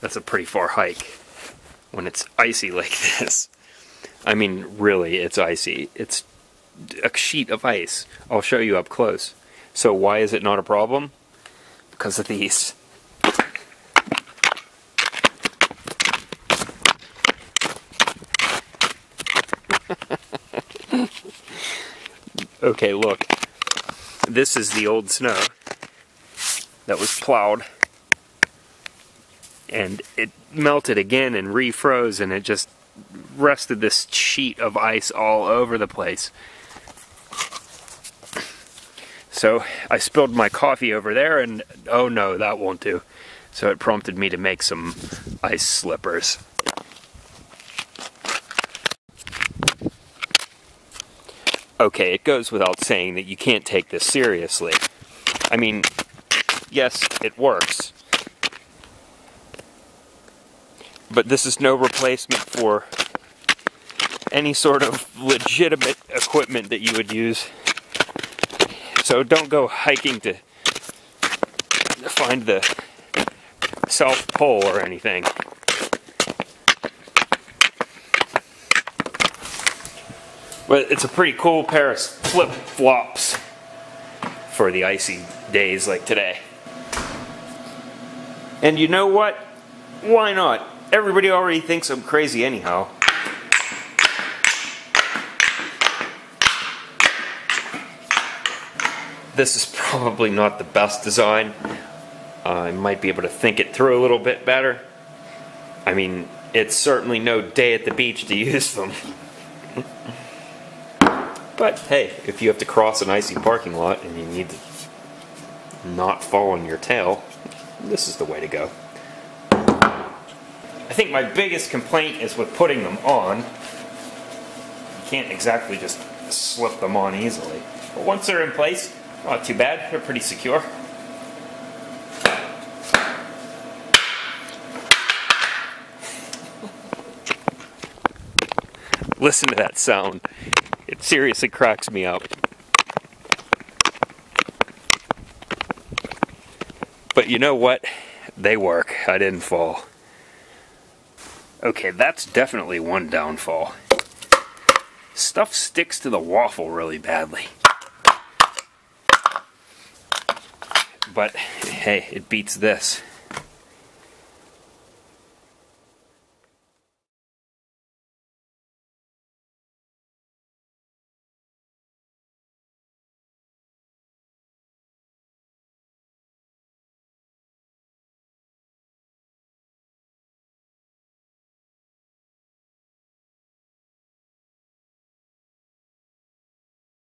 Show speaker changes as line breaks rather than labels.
That's a pretty far hike when it's icy like this. I mean, really, it's icy. It's a sheet of ice. I'll show you up close. So why is it not a problem? Because of these. okay, look. This is the old snow that was plowed. And it melted again and refroze and it just rested this sheet of ice all over the place. So I spilled my coffee over there and oh no, that won't do. So it prompted me to make some ice slippers. Okay, it goes without saying that you can't take this seriously. I mean, yes, it works. But this is no replacement for any sort of legitimate equipment that you would use. So don't go hiking to find the South Pole or anything. But it's a pretty cool pair of flip flops for the icy days like today. And you know what? Why not? Everybody already thinks I'm crazy anyhow. This is probably not the best design. Uh, I might be able to think it through a little bit better. I mean, it's certainly no day at the beach to use them. but hey, if you have to cross an icy parking lot and you need to not fall on your tail, this is the way to go. I think my biggest complaint is with putting them on. You can't exactly just slip them on easily. But once they're in place, not too bad. They're pretty secure. Listen to that sound. It seriously cracks me up. But you know what? They work. I didn't fall. Okay, that's definitely one downfall. Stuff sticks to the waffle really badly. But hey, it beats this.